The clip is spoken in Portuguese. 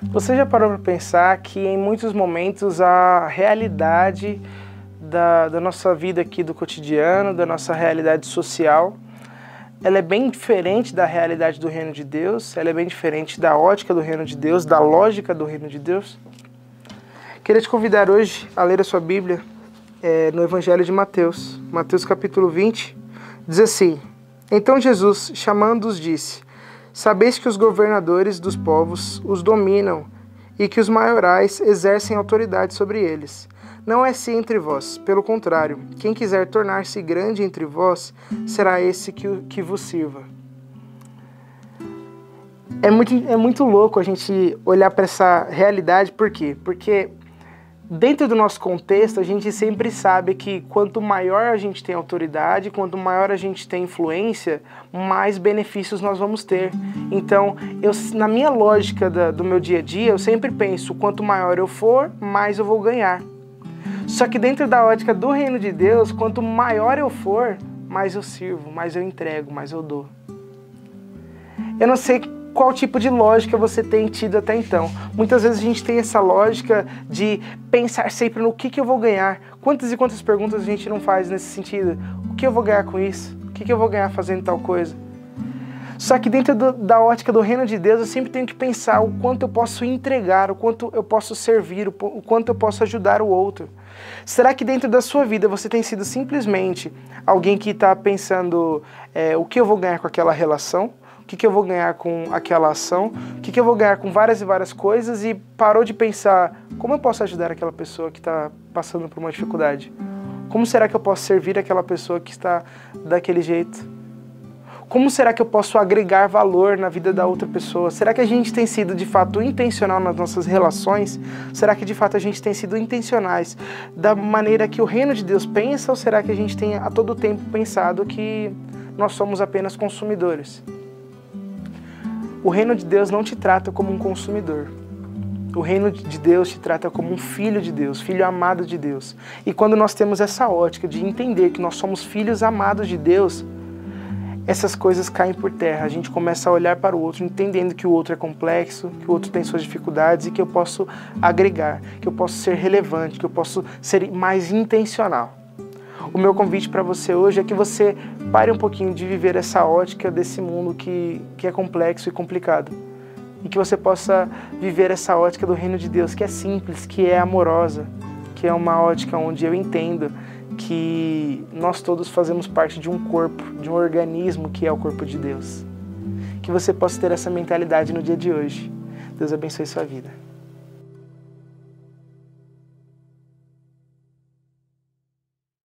Você já parou para pensar que em muitos momentos a realidade da, da, nossa vida aqui do cotidiano, da nossa realidade social, ela é bem diferente da realidade do reino de Deus, ela é bem diferente da ótica do reino de Deus, da lógica do reino de Deus? Queria te convidar hoje a ler a sua Bíblia é, no Evangelho de Mateus, Mateus capítulo 20, diz assim: Então Jesus, chamando-os, disse: Sabeis que os governadores dos povos os dominam e que os maiorais exercem autoridade sobre eles. Não é assim entre vós, pelo contrário, quem quiser tornar-se grande entre vós, será esse que, que vos sirva. É muito, é muito louco a gente olhar para essa realidade, por quê? Porque Dentro do nosso contexto, a gente sempre sabe que quanto maior a gente tem autoridade, quanto maior a gente tem influência, mais benefícios nós vamos ter. Então, eu, na minha lógica da, do meu dia a dia, eu sempre penso: quanto maior eu for, mais eu vou ganhar. Só que dentro da ótica do reino de Deus, quanto maior eu for, mais eu sirvo, mais eu entrego, mais eu dou. Eu não sei qual tipo de lógica você tem tido até então. Muitas vezes a gente tem essa lógica de pensar sempre no que, que eu vou ganhar. Quantas e quantas perguntas a gente não faz nesse sentido? O que eu vou ganhar com isso? O que, que eu vou ganhar fazendo tal coisa? Só que dentro do, da ótica do reino de Deus, eu sempre tenho que pensar o quanto eu posso entregar, o quanto eu posso servir, o, o quanto eu posso ajudar o outro. Será que dentro da sua vida você tem sido simplesmente alguém que está pensando é, o que eu vou ganhar com aquela relação? Que, que eu vou ganhar com aquela ação, o que, que eu vou ganhar com várias e várias coisas e parou de pensar como eu posso ajudar aquela pessoa que está passando por uma dificuldade? Como será que eu posso servir aquela pessoa que está daquele jeito? Como será que eu posso agregar valor na vida da outra pessoa? Será que a gente tem sido de fato intencional nas nossas relações? Será que de fato a gente tem sido intencionais da maneira que o reino de Deus pensa? Ou será que a gente tem a todo tempo pensado que nós somos apenas consumidores? O reino de Deus não te trata como um consumidor. O reino de Deus te trata como um filho de Deus, filho amado de Deus. E quando nós temos essa ótica de entender que nós somos filhos amados de Deus, essas coisas caem por terra. A gente começa a olhar para o outro, entendendo que o outro é complexo, que o outro tem suas dificuldades e que eu posso agregar, que eu posso ser relevante, que eu posso ser mais intencional. O meu convite para você hoje é que você pare um pouquinho de viver essa ótica desse mundo que, que é complexo e complicado. E que você possa viver essa ótica do reino de Deus, que é simples, que é amorosa, que é uma ótica onde eu entendo que nós todos fazemos parte de um corpo, de um organismo que é o corpo de Deus. Que você possa ter essa mentalidade no dia de hoje. Deus abençoe sua vida.